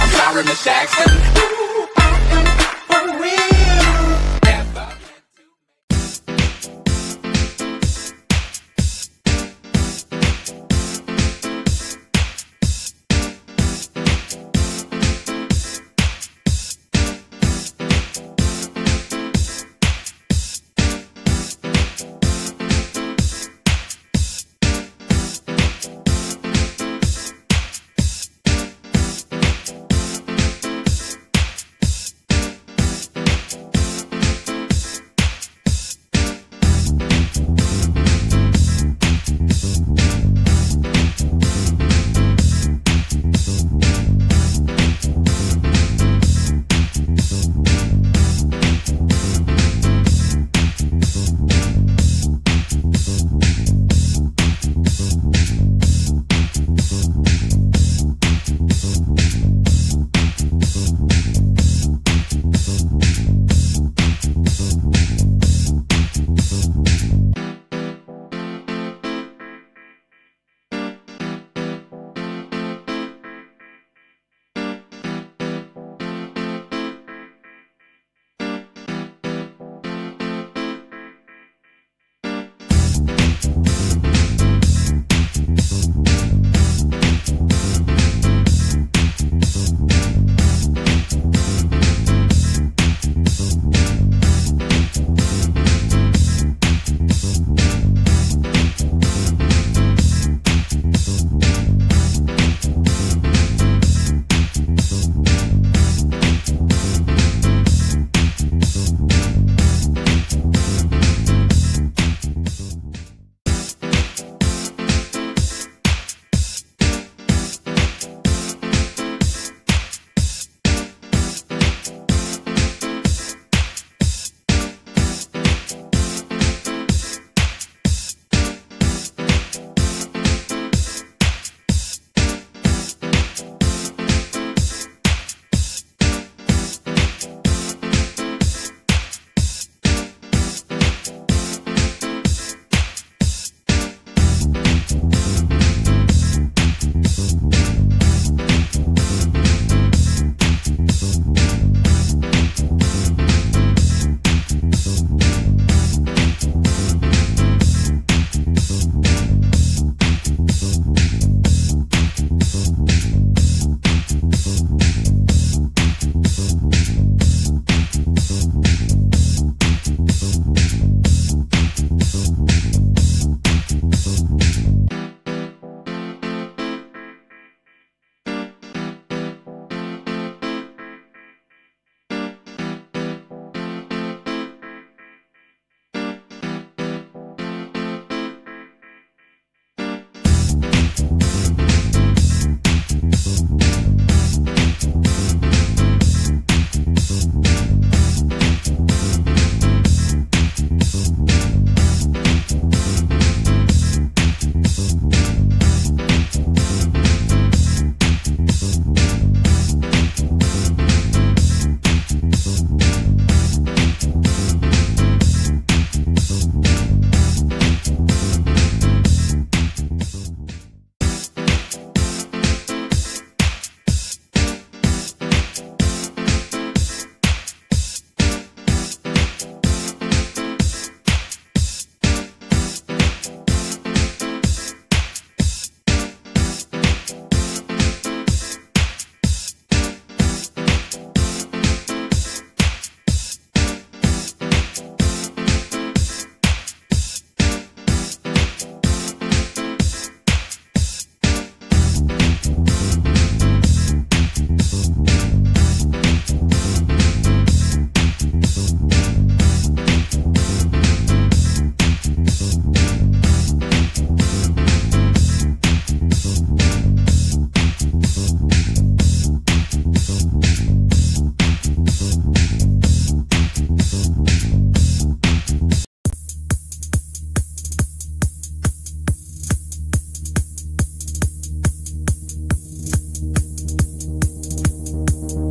I'm sorry, Miss. you